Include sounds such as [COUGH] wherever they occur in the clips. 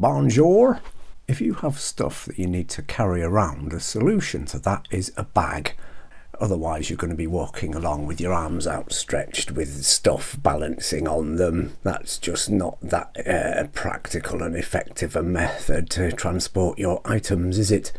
Bonjour! If you have stuff that you need to carry around, the solution to that is a bag. Otherwise, you're going to be walking along with your arms outstretched with stuff balancing on them. That's just not that uh, practical and effective a method to transport your items, is it?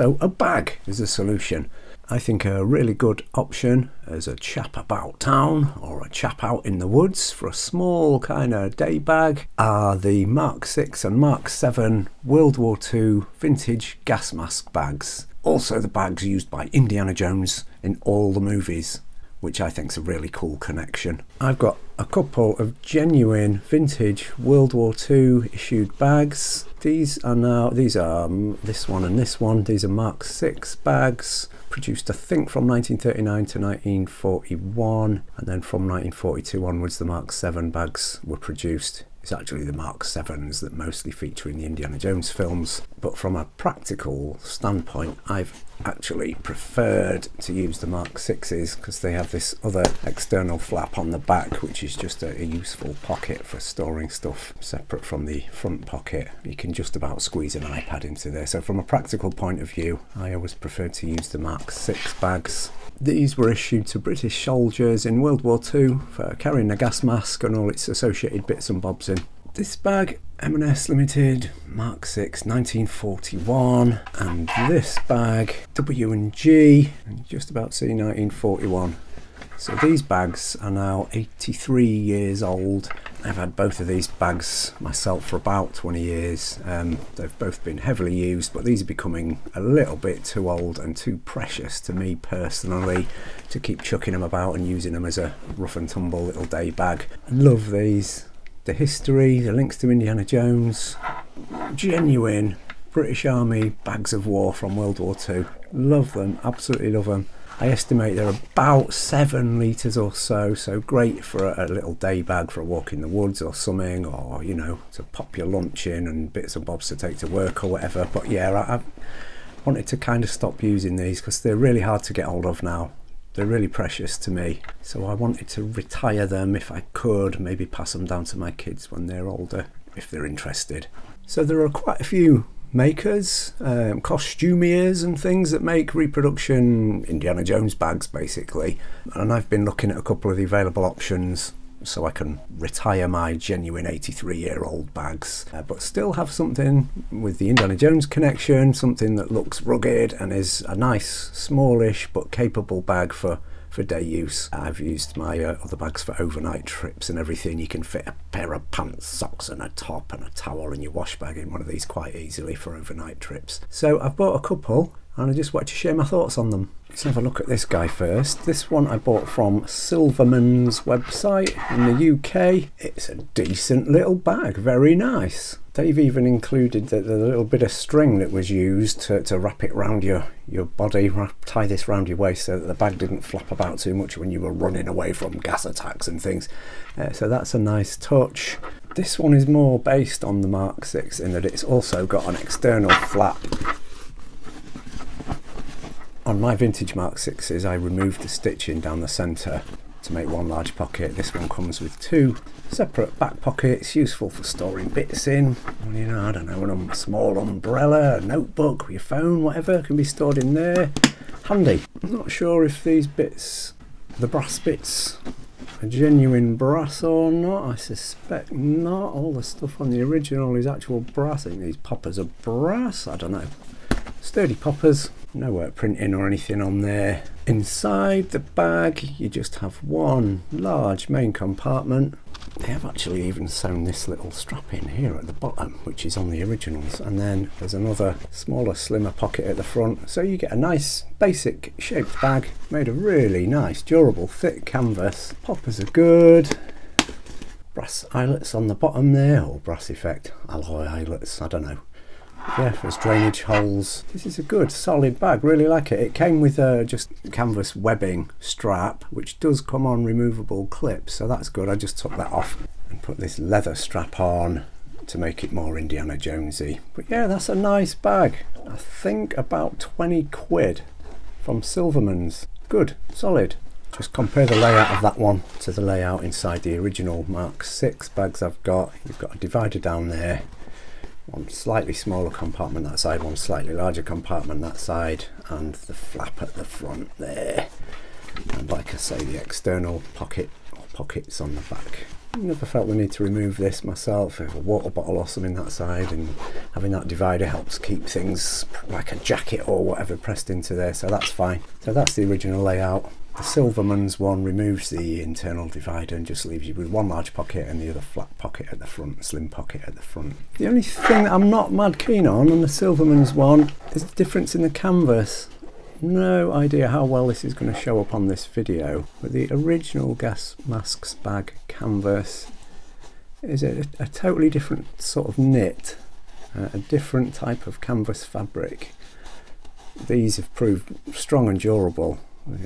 So, a bag is a solution. I think a really good option as a chap about town or a chap out in the woods for a small kind of day bag are the Mark 6 and Mark 7 World War II vintage gas mask bags. Also, the bags used by Indiana Jones in all the movies, which I think is a really cool connection. I've got a couple of genuine vintage World War II issued bags. These are now, these are um, this one and this one. These are Mark 6 bags produced I think from 1939 to 1941 and then from 1942 onwards the Mark 7 bags were produced. It's actually the Mark 7s that mostly feature in the Indiana Jones films, but from a practical standpoint, I've actually preferred to use the Mark 6s because they have this other external flap on the back, which is just a, a, useful pocket for storing stuff separate from the front pocket. You can just about squeeze an iPad into there. So, from a practical point of view, I always preferred to use the Mark 6 bags. These were issued to British soldiers in World War II for carrying a gas mask and all its associated bits and bobs in. This bag, M&S Limited, Mark 6, 1941, and this bag, W&G, just about see 1941. So these bags are now 83 years old. I've had both of these bags myself for about 20 years. Um, they've both been heavily used, but these are becoming a little bit too old and too precious to me personally to keep chucking them about and using them as a rough and tumble little day bag. I love these. The history, the links to Indiana Jones, genuine British Army bags of war from World War II. Love them, absolutely love them. I estimate they're about seven litres or so, so great for a, a, little day bag for a walk in the woods or something, or you know, to pop your lunch in and bits and bobs to take to work or whatever. But yeah, I, I wanted to kind of stop using these because they're really hard to get hold of now. They're really precious to me, so I wanted to retire them if I could, maybe pass them down to my kids when they're older, if they're interested. So there are quite a few makers, um, costumiers, and things that make reproduction Indiana Jones bags basically. And I've been looking at a couple of the available options so I can retire my genuine 83 year old bags, uh, but still have something with the Indiana Jones connection, something that looks rugged and is a nice, smallish but capable bag for for day use. I've used my uh, other bags for overnight trips and everything. You can fit a pair of pants, socks, and a top and a towel in your wash bag in one of these quite easily for overnight trips. So I've bought a couple and I just wanted to share my thoughts on them. Let's have a look at this guy first. This one I bought from Silverman's website in the UK. It's a decent little bag, very nice. They've even included the, the little bit of string that was used to, to wrap it around your, your body, wrap, tie this around your waist so that the bag didn't flap about too much when you were running away from gas attacks and things. Uh, so that's a nice touch. This one is more based on the Mark 6 in that it's also got an external flap on my vintage Mark 6s I removed the stitching down the centre to make one large pocket. This one comes with two separate back pockets, useful for storing bits in. You know, I don't know, a um, small umbrella, a notebook, your phone, whatever can be stored in there. Handy. I'm not sure if these bits, the brass bits, are genuine brass or not. I suspect not. All the stuff on the original is actual brass. I think these poppers are brass. I don't know. Sturdy poppers no work printing or anything on there. Inside the bag you just have one large main compartment. They have actually even sewn this little strap in here at the bottom which is on the originals and then there's another smaller slimmer pocket at the front so you get a nice basic shaped bag made of really nice durable thick canvas. Poppers are good brass eyelets on the bottom there or brass effect alloy eyelets I don't know yeah there's drainage holes this is a good solid bag really like it it came with a just canvas webbing strap which does come on removable clips so that's good I just took that off and put this leather strap on to make it more Indiana Jonesy. But yeah, that's a nice bag. I think about 20 quid from Silverman's. Good, solid. Just compare the layout of that one to the layout inside the original Mark 6 bags I've got. You've got a divider down there, one slightly smaller compartment that side, one slightly larger compartment that side, and the flap at the front there. And like I say, the external pocket or pockets on the back. Never felt the need to remove this myself. A water bottle or something that side, and having that divider helps keep things like a jacket or whatever pressed into there, so that's fine. So that's the original layout. The Silverman's one removes the internal divider and just leaves you with one large pocket and the other flat pocket at the front, slim pocket at the front. The only thing that I'm not mad keen on on the Silverman's one is the difference in the canvas no idea how well this is going to show up on this video, but the original gas masks bag canvas is a, a totally different sort of knit, uh, a different type of canvas fabric. These have proved strong and durable.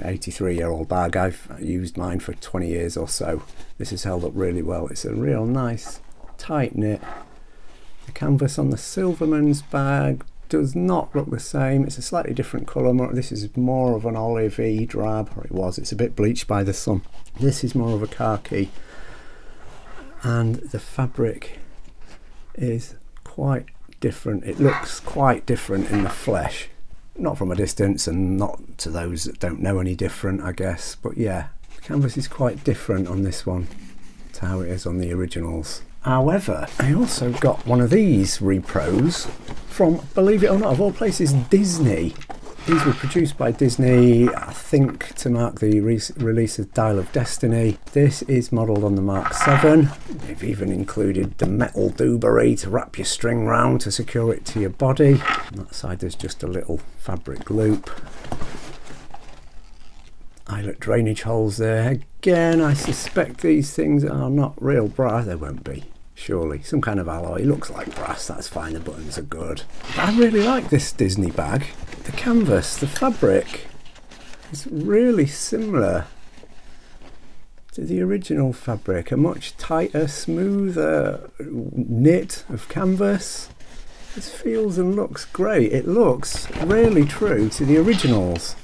83 year old bag, I've used mine for 20 years or so. This has held up really well. It's a real nice tight knit. The canvas on the Silverman's bag does not look the same. It's a slightly different colour. This is more of an olivey drab, or it was. It's a bit bleached by the sun. This is more of a khaki. And the fabric is quite different. It looks quite different in the flesh. Not from a distance and not to those that don't know any different, I guess. But yeah, the canvas is quite different on this one to how it is on the originals. However, I also got one of these repros from, believe it or not, of all places, Disney. These were produced by Disney, I think, to mark the re release of Dial of Destiny. This is modelled on the Mark 7. They've even included the metal doobery to wrap your string round to secure it to your body. On that side there's just a little fabric loop. Eyelet drainage holes there. Again, I suspect these things are not real brass. They won't be surely. Some kind of alloy. Looks like brass, that's fine, the buttons are good. I really like this Disney bag. The canvas, the fabric is really similar to the original fabric. A much tighter, smoother knit of canvas. This feels and looks great. It looks really true to the originals.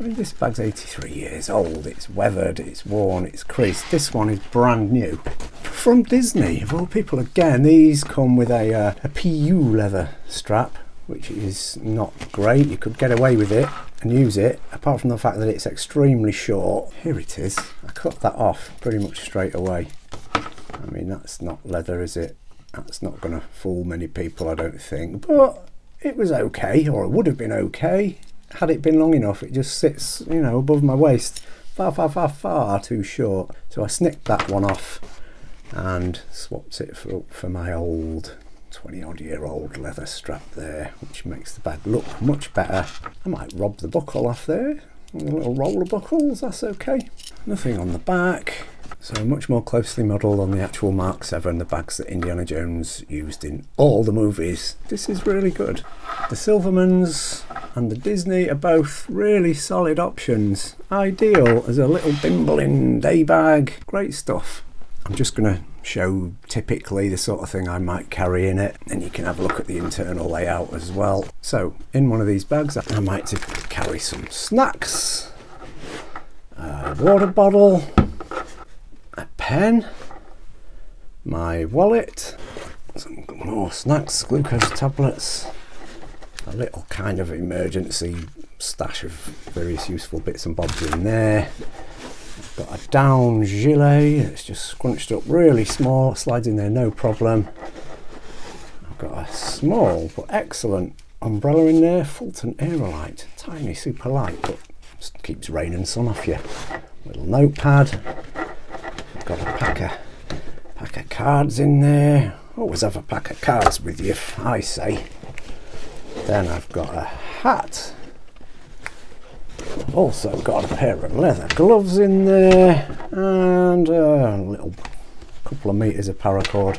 I mean, this bag's 83 years old, it's weathered, it's worn, it's creased. This one is brand new. From Disney, of all people, again, these come with a, uh, a PU leather strap, which is not great. You could get away with it and use it, apart from the fact that it's extremely short. Here it is. I cut that off pretty much straight away. I mean, that's not leather, is it? That's not going to fool many people, I don't think. But it was okay, or it would have been okay had it been long enough, it just sits, you know, above my waist, far, far, far, far too short. So I snipped that one off and swapped it for, for my old 20 odd year old leather strap there, which makes the bag look much better. I might rob the buckle off there, the little roller buckles, that's okay. Nothing on the back. So much more closely modelled on the actual Mark 7, the bags that Indiana Jones used in all the movies. This is really good. The Silvermans and the Disney are both really solid options. Ideal as a little bimbling day bag. Great stuff. I'm just going to show typically the sort of thing I might carry in it and you can have a look at the internal layout as well. So in one of these bags I might carry some snacks, a water bottle, a pen, my wallet, some more snacks, glucose tablets, a little kind of emergency stash of various useful bits and bobs in there. Got a down gilet, it's just scrunched up really small, slides in there no problem. I've got a small but excellent umbrella in there, Fulton Aerolite, tiny, super light, but keeps rain and sun off you. Little notepad, got a pack of, pack of cards in there. Always have a pack of cards with you, I say. Then I've got a hat. Also got a pair of leather gloves in there and a little couple of meters of paracord.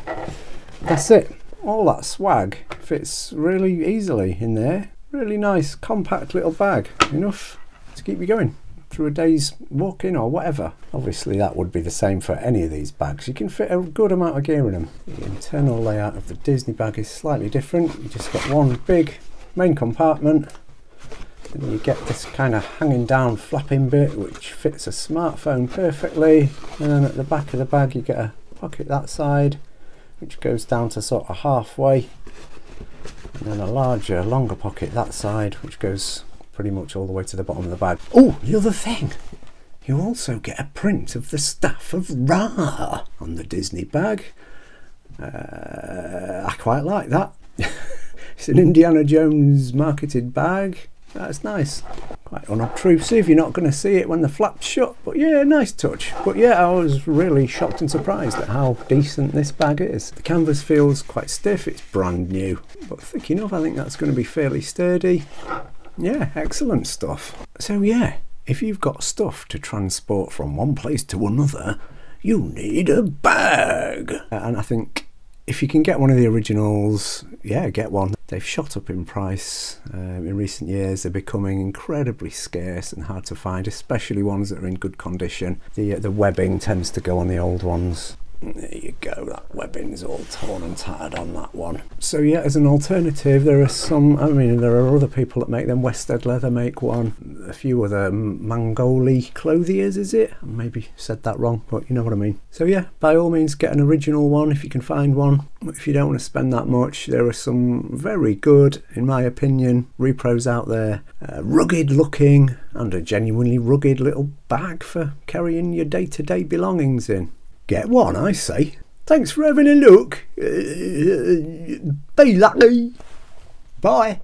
That's it. All that swag fits really easily in there. Really nice, compact little bag. Enough to keep you going. through a day's walking or whatever. Obviously that would be the same for any of these bags. You can fit a good amount of gear in them. The internal layout of the Disney bag is slightly different. You just got one big main compartment and you get this kind of hanging down flapping bit which fits a smartphone perfectly and then at the back of the bag you get a pocket that side which goes down to sort of halfway and then a larger longer pocket that side which goes pretty much all the way to the bottom of the bag. Oh, the other thing, you also get a print of the staff of Ra on the Disney bag. Uh, I quite like that. [LAUGHS] it's an Indiana Jones marketed bag. That's nice. Quite unobtrusive, you're not going to see it when the flap's shut, but yeah, nice touch. But yeah, I was really shocked and surprised at how decent this bag is. The canvas feels quite stiff, it's brand new, but thick enough, I think that's going to be fairly sturdy. Yeah, excellent stuff. So yeah, if you've got stuff to transport from one place to another, you need a bag. And I think if you can get one of the originals, yeah, get one. They've shot up in price um, in recent years. They're becoming incredibly scarce and hard to find, especially ones that are in good condition. The uh, the webbing tends to go on the old ones. There you go, that webbing's all torn and tattered on that one. So yeah, as an alternative, there are some, I mean, there are other people that make them. Wested Leather make one. A few other Mangoli clothiers, is it? I maybe said that wrong, but you know what I mean. So yeah, by all means, get an original one if you can find one. If you don't want to spend that much, there are some very good, in my opinion, repros out there. Uh, rugged looking and a genuinely rugged little bag for carrying your day-to-day -day belongings in. Get one, I say. Thanks for having a look. Uh, be lucky. Bye.